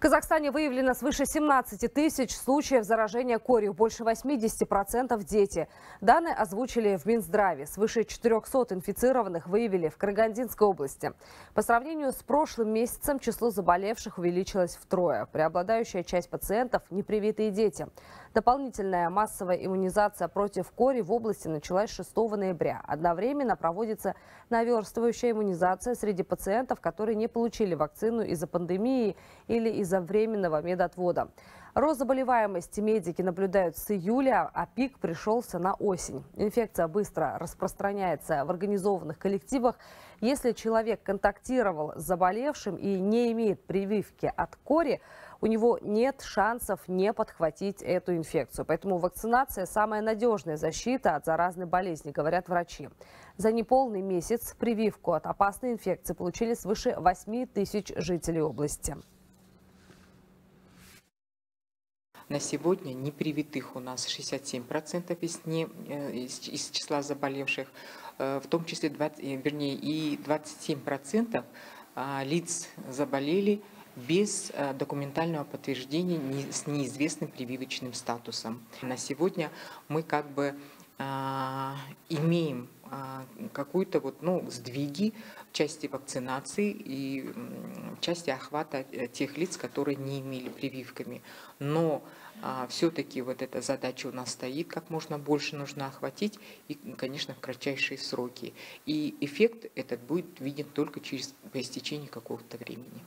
В Казахстане выявлено свыше 17 тысяч случаев заражения корью, больше 80% дети. Данные озвучили в Минздраве. Свыше 400 инфицированных выявили в Карагандинской области. По сравнению с прошлым месяцем число заболевших увеличилось втрое. Преобладающая часть пациентов – непривитые дети. Дополнительная массовая иммунизация против кори в области началась 6 ноября. Одновременно проводится наверстывающая иммунизация среди пациентов, которые не получили вакцину из-за пандемии или из-за временного медотвода. Рост заболеваемости медики наблюдают с июля, а пик пришелся на осень. Инфекция быстро распространяется в организованных коллективах. Если человек контактировал с заболевшим и не имеет прививки от кори, у него нет шансов не подхватить эту инфекцию. Поэтому вакцинация – самая надежная защита от заразной болезни, говорят врачи. За неполный месяц прививку от опасной инфекции получили свыше 8 тысяч жителей области. На сегодня непривитых у нас 67% из, не, э, из, из числа заболевших, э, в том числе 20, э, вернее, и 27% а, лиц заболели без документального подтверждения с неизвестным прививочным статусом. На сегодня мы как бы а, имеем какую-то вот, ну, сдвиги в части вакцинации и в части охвата тех лиц, которые не имели прививками. Но а, все-таки вот эта задача у нас стоит, как можно больше нужно охватить, и, конечно, в кратчайшие сроки. И эффект этот будет виден только через по истечении какого-то времени.